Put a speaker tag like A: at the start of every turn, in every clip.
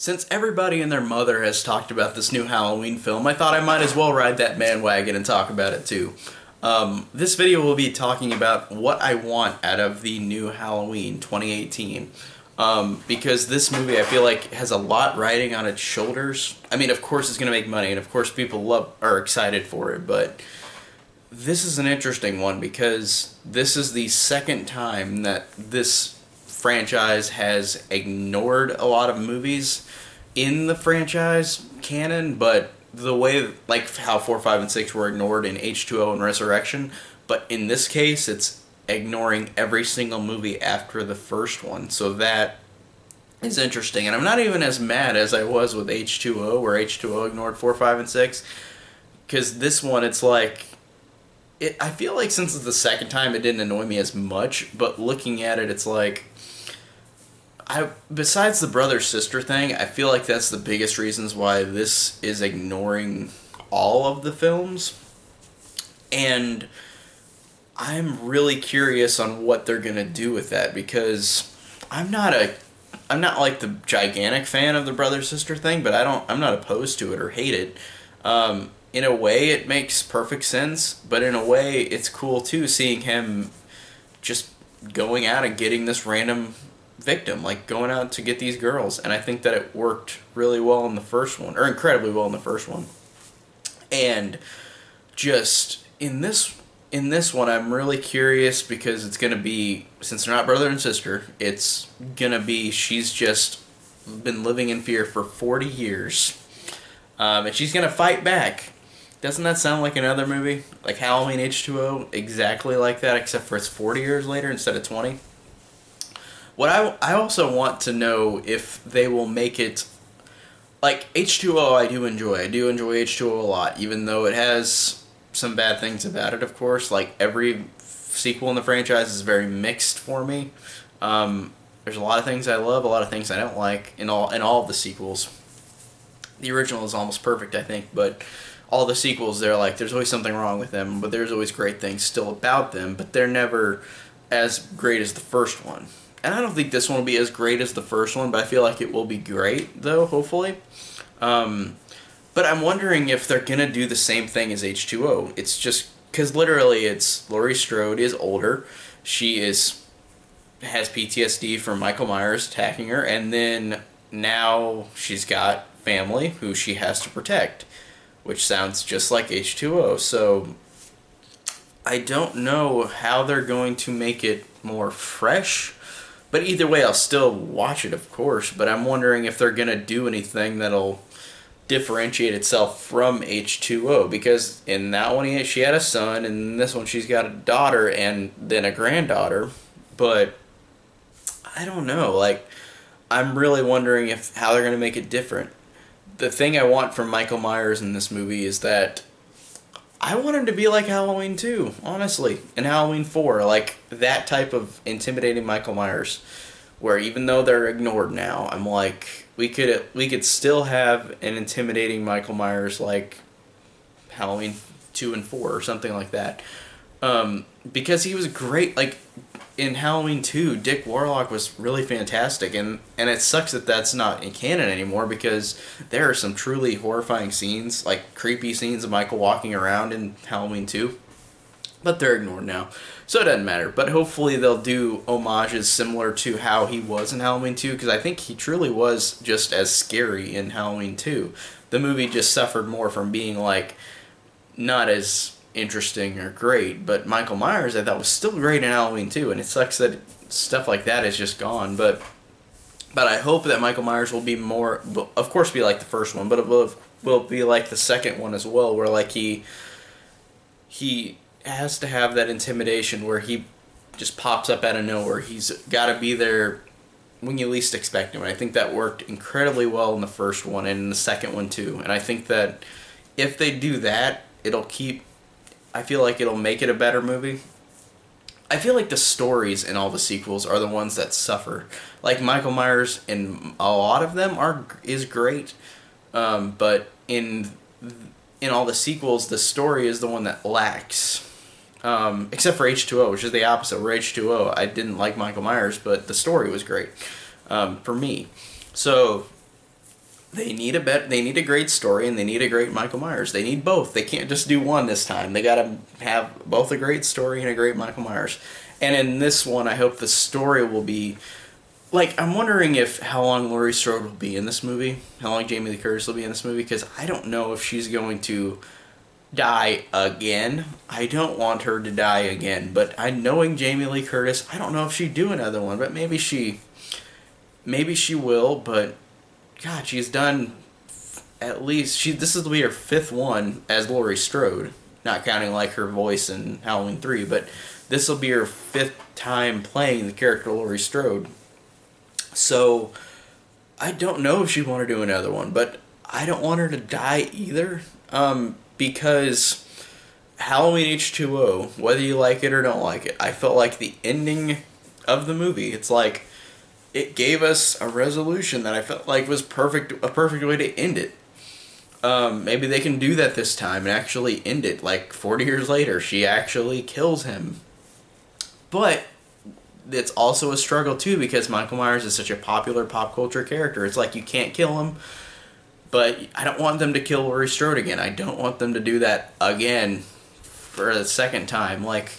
A: Since everybody and their mother has talked about this new Halloween film, I thought I might as well ride that man wagon and talk about it too. Um, this video will be talking about what I want out of the new Halloween 2018. Um, because this movie I feel like has a lot riding on its shoulders. I mean, of course it's going to make money, and of course people love are excited for it, but this is an interesting one because this is the second time that this franchise has ignored a lot of movies in the franchise canon, but the way like how four, five, and six were ignored in H two O and Resurrection, but in this case, it's ignoring every single movie after the first one. So that is interesting, and I'm not even as mad as I was with H two O, where H two O ignored four, five, and six, because this one, it's like. It, I feel like since it's the second time, it didn't annoy me as much. But looking at it, it's like I besides the brother sister thing, I feel like that's the biggest reasons why this is ignoring all of the films. And I'm really curious on what they're going to do with that because I'm not a I'm not like the gigantic fan of the brother sister thing, but I don't I'm not opposed to it or hate it. Um, in a way it makes perfect sense, but in a way it's cool too seeing him just going out and getting this random victim, like going out to get these girls. And I think that it worked really well in the first one, or incredibly well in the first one. And just in this in this one, I'm really curious because it's gonna be since they're not brother and sister, it's gonna be she's just been living in fear for 40 years, um, and she's gonna fight back. Doesn't that sound like another movie, like Halloween H2O, exactly like that, except for it's 40 years later instead of 20? What I, I also want to know if they will make it like H2O I do enjoy. I do enjoy H2O a lot, even though it has some bad things about it, of course. Like every sequel in the franchise is very mixed for me. Um, there's a lot of things I love, a lot of things I don't like in all in all of the sequels. The original is almost perfect, I think, but all the sequels they're like there's always something wrong with them, but there's always great things still about them, but they're never as great as the first one and I don't think this one will be as great as the first one, but I feel like it will be great though. Hopefully, um, but I'm wondering if they're gonna do the same thing as H2O. It's just because literally, it's Laurie Strode is older. She is has PTSD from Michael Myers attacking her, and then now she's got family who she has to protect, which sounds just like H2O. So I don't know how they're going to make it more fresh but either way, I'll still watch it, of course. But I'm wondering if they're gonna do anything that'll differentiate itself from H2O because in that one she had a son, and in this one she's got a daughter and then a granddaughter. But I don't know. Like, I'm really wondering if how they're gonna make it different. The thing I want from Michael Myers in this movie is that I want him to be like Halloween 2, honestly, and Halloween 4, like that type of intimidating Michael Myers, where even though they're ignored now, I'm like, we could we could still have an intimidating Michael Myers like Halloween 2 and 4 or something like that. Um, because he was great, like in Halloween 2, Dick Warlock was really fantastic, and, and it sucks that that's not in canon anymore because there are some truly horrifying scenes, like creepy scenes of Michael walking around in Halloween 2, but they're ignored now, so it doesn't matter. But hopefully they'll do homages similar to how he was in Halloween 2, because I think he truly was just as scary in Halloween 2. The movie just suffered more from being like not as interesting or great, but Michael Myers I thought was still great in Halloween too, and it sucks that stuff like that is just gone. But but I hope that Michael Myers will be more, of course, be like the first one, but it will will be like the second one as well, where like he he has to have that intimidation where he just pops up out of nowhere. He's got to be there when you least expect him. And I think that worked incredibly well in the first one and in the second one too. And I think that if they do that, it'll keep I feel like it'll make it a better movie. I feel like the stories in all the sequels are the ones that suffer. Like Michael Myers in a lot of them are is great, um, but in in all the sequels, the story is the one that lacks. Um, except for H two O, which is the opposite. Where H two O, I didn't like Michael Myers, but the story was great um, for me. So they need a bet they need a great story and they need a great Michael Myers. They need both. They can't just do one this time. They got to have both a great story and a great Michael Myers. And in this one, I hope the story will be like I'm wondering if how long Laurie Strode will be in this movie, how long Jamie Lee Curtis will be in this movie, because I don't know if she's going to die again. I don't want her to die again, but I knowing Jamie Lee Curtis, I don't know if she'd do another one, but maybe she, maybe she will. But God, she's done at least she. This will be her fifth one as Laurie Strode, not counting like her voice in Halloween three, but this will be her fifth time playing the character Laurie Strode so I don't know if she'd want to do another one, but I don't want her to die either. Um, because Halloween H2O, whether you like it or don't like it, I felt like the ending of the movie, it's like it gave us a resolution that I felt like was perfect a perfect way to end it. Um, maybe they can do that this time and actually end it. Like 40 years later, she actually kills him. But it's also a struggle too because Michael Myers is such a popular pop culture character. It's like you can't kill him, but I don't want them to kill Laurie Strode again. I don't want them to do that again for the second time. Like,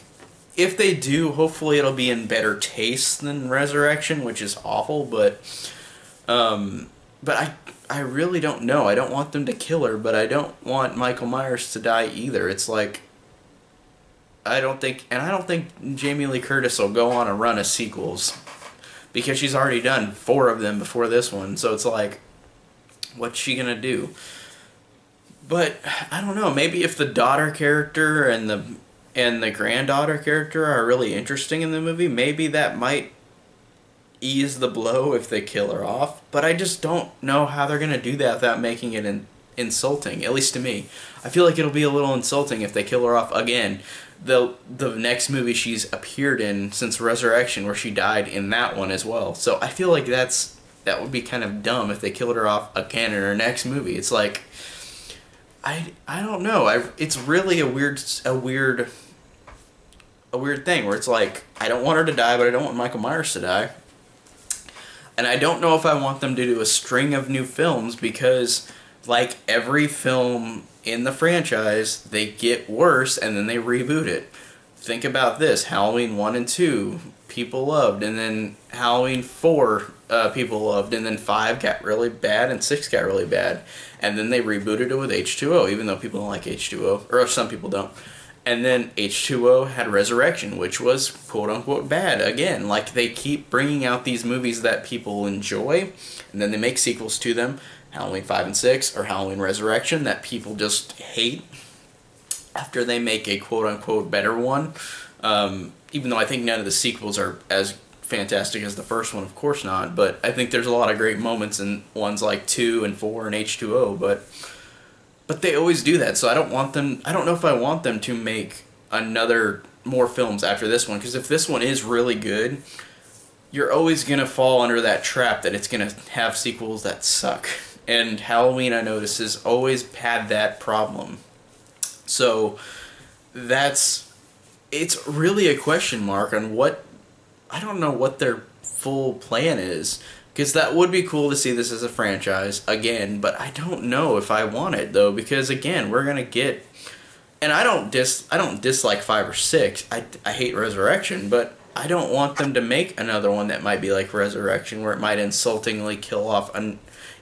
A: if they do, hopefully it'll be in better taste than Resurrection, which is awful. But, um, but I I really don't know. I don't want them to kill her, but I don't want Michael Myers to die either. It's like I don't think, and I don't think Jamie Lee Curtis will go on a run of sequels because she's already done four of them before this one. So it's like, what's she gonna do? But I don't know. Maybe if the daughter character and the and the granddaughter character are really interesting in the movie, maybe that might ease the blow if they kill her off. But I just don't know how they're gonna do that without making it in, insulting. At least to me, I feel like it'll be a little insulting if they kill her off again the the next movie she's appeared in since Resurrection, where she died in that one as well. So I feel like that's that would be kind of dumb if they killed her off again in her next movie. It's like I I don't know. I it's really a weird a weird a weird thing where it's like I don't want her to die, but I don't want Michael Myers to die. And I don't know if I want them to do a string of new films because like every film in the franchise, they get worse and then they reboot it. Think about this Halloween 1 and 2, people loved, and then Halloween 4, uh, people loved, and then 5 got really bad, and 6 got really bad. And then they rebooted it with H2O, even though people don't like H2O, or some people don't. And then H2O had Resurrection, which was quote unquote bad. Again, like they keep bringing out these movies that people enjoy, and then they make sequels to them, Halloween 5 and 6 or Halloween Resurrection that people just hate after they make a quote unquote better one. Um, even though I think none of the sequels are as fantastic as the first one, of course not. But I think there's a lot of great moments in ones like 2 and 4 and H2O. But but they always do that, so I don't want them. I don't know if I want them to make another more films after this one because if this one is really good, you're always gonna fall under that trap that it's gonna have sequels that suck and Halloween I notice has always had that problem. So that's it's really a question mark on what I don't know what their full plan is because that would be cool to see this as a franchise again, but I don't know if I want it though because again, we're going to get and I don't dis I don't dislike 5 or 6. I I hate Resurrection, but I don't want them to make another one that might be like Resurrection where it might insultingly kill off an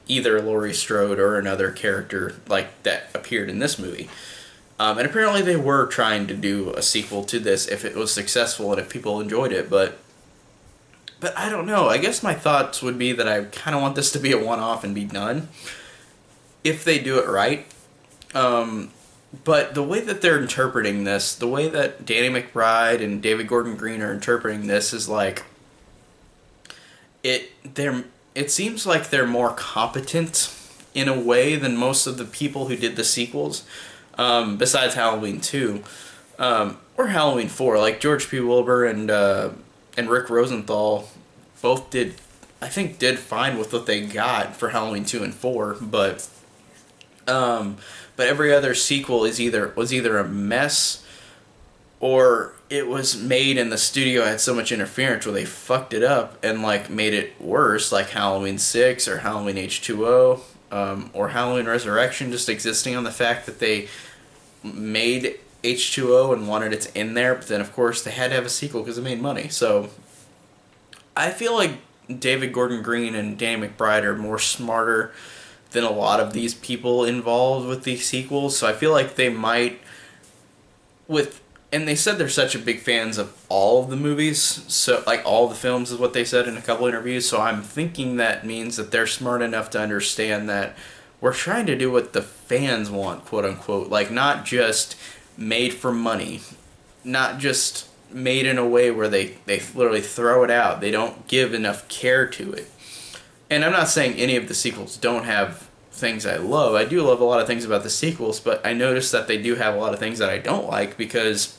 A: either Laurie Strode or another character like that appeared in this movie. Um, and apparently they were trying to do a sequel to this if it was successful and if people enjoyed it, but but I don't know. I guess my thoughts would be that I kind of want this to be a one-off and be done if they do it right. Um, but the way that they're interpreting this, the way that Danny McBride and David Gordon Green are interpreting this is like it they're it seems like they're more competent in a way than most of the people who did the sequels, um, besides Halloween 2 um, or Halloween 4. Like George P. Wilbur and uh, and Rick Rosenthal both did, I think, did fine with what they got for Halloween 2 and 4, but um, but every other sequel is either was either a mess or it was made in the studio had so much interference where they fucked it up and like made it worse, like Halloween Six or Halloween H two O, um, or Halloween Resurrection, just existing on the fact that they made H two O and wanted it in there, but then of course they had to have a sequel because it made money. So I feel like David Gordon Green and Danny McBride are more smarter than a lot of these people involved with these sequels. So I feel like they might with and they said they're such a big fans of all of the movies, so like all the films is what they said in a couple interviews. So I'm thinking that means that they're smart enough to understand that we're trying to do what the fans want, quote unquote, like not just made for money, not just made in a way where they they literally throw it out. They don't give enough care to it. And I'm not saying any of the sequels don't have things I love. I do love a lot of things about the sequels, but I notice that they do have a lot of things that I don't like because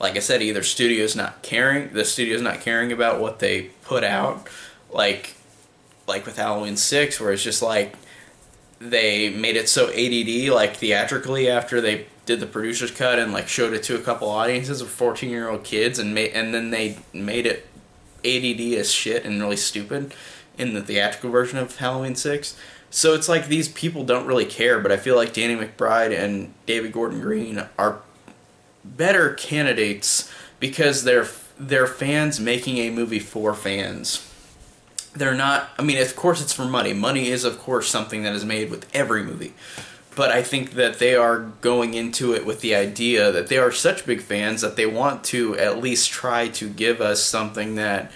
A: like I said, either studio's not caring, the studio's not caring about what they put out, like like with Halloween Six, where it's just like they made it so ADD, like theatrically, after they did the producer's cut and like showed it to a couple audiences of fourteen year old kids, and made and then they made it ADD as shit and really stupid in the theatrical version of Halloween Six. So it's like these people don't really care, but I feel like Danny McBride and David Gordon Green are better candidates because they're they're fans making a movie for fans. They're not. I mean, of course, it's for money. Money is, of course, something that is made with every movie. But I think that they are going into it with the idea that they are such big fans that they want to at least try to give us something that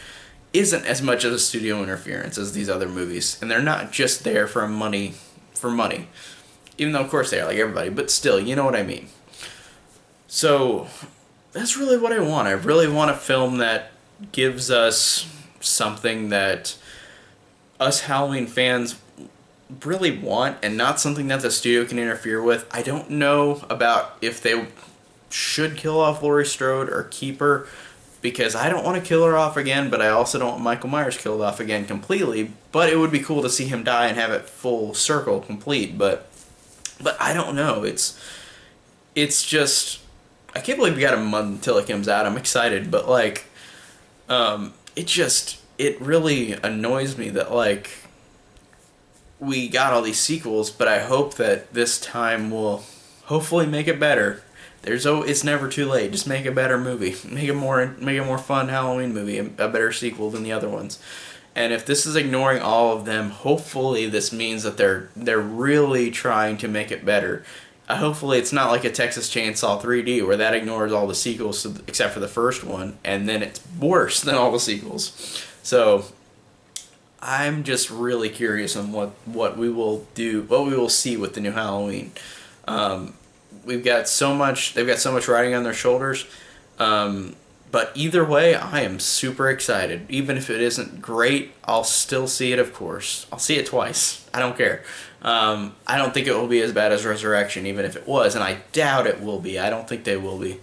A: isn't as much of a studio interference as these other movies. And they're not just there for money, for money. Even though, of course, they are like everybody. But still, you know what I mean. So that's really what I want. I really want a film that gives us something that us Halloween fans really want and not something that the studio can interfere with. I don't know about if they should kill off Laurie Strode or keep her because I don't want to kill her off again, but I also don't want Michael Myers killed off again completely. But it would be cool to see him die and have it full circle complete. But but I don't know. It's it's just I can't believe we got a month until it comes out. I'm excited, but like, um, it just it really annoys me that like we got all these sequels, but I hope that this time will hopefully make it better. There's oh, it's never too late. Just make a better movie, make a more make a more fun Halloween movie, a better sequel than the other ones. And if this is ignoring all of them, hopefully this means that they're they're really trying to make it better uh, hopefully it's not like a Texas Chainsaw 3D where that ignores all the sequels except for the first one, and then it's worse than all the sequels. So I'm just really curious on what what we will do, what we will see with the new Halloween. Um, we've got so much; they've got so much riding on their shoulders. Um, but either way, I am super excited. Even if it isn't great, I'll still see it, of course. I'll see it twice. I don't care. Um, I don't think it will be as bad as Resurrection, even if it was, and I doubt it will be. I don't think they will be.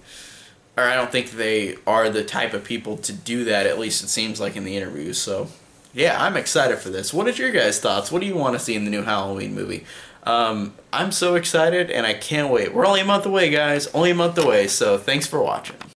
A: Or I don't think they are the type of people to do that, at least it seems like in the interviews. So, yeah, I'm excited for this. What is your guys' thoughts? What do you want to see in the new Halloween movie? Um, I'm so excited, and I can't wait. We're only a month away, guys. Only a month away, so thanks for watching.